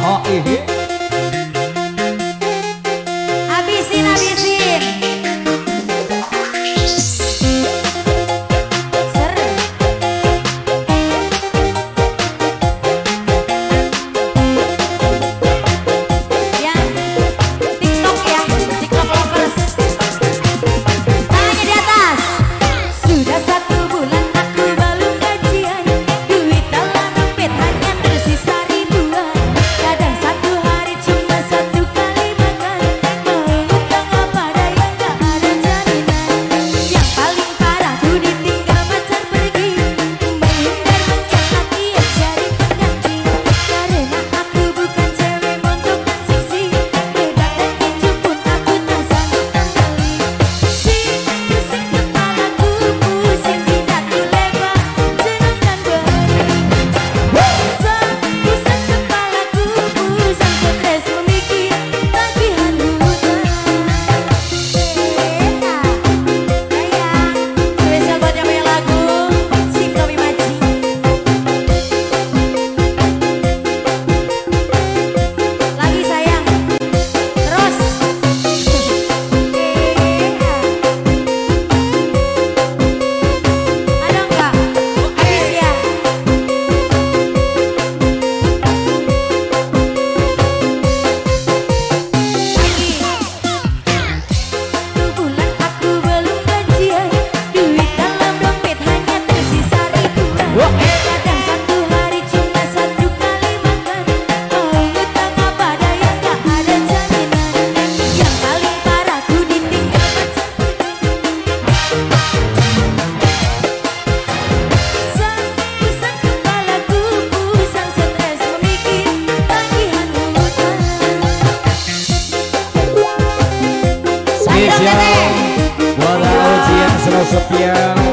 哈，哎嘿。Buat